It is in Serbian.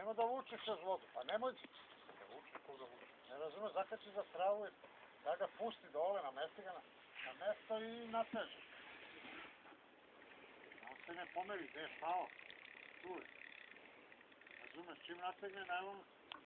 nema da vučeš kroz vodu, pa nemoj. da vuče, koga da vuče? Ne razumeš, zakači za stravu, da ga pusti dole, namesti ga na, na mesto i nateže. On se ne pomeri, gde je pao? Tu je. Razumeš, čim nategne najlon,